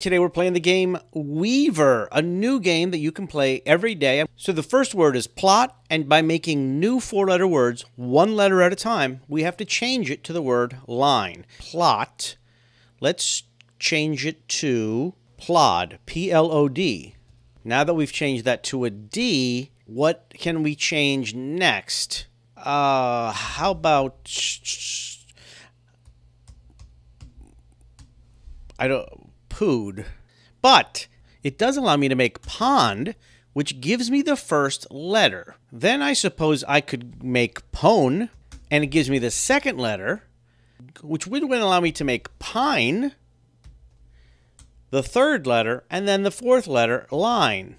Today we're playing the game Weaver, a new game that you can play every day. So the first word is plot, and by making new four letter words, one letter at a time, we have to change it to the word line. Plot. Let's change it to plod, P L O D. Now that we've changed that to a D, what can we change next? Uh, how about I don't pooed. But it does allow me to make pond, which gives me the first letter. Then I suppose I could make pone, and it gives me the second letter, which would allow me to make pine, the third letter, and then the fourth letter, line.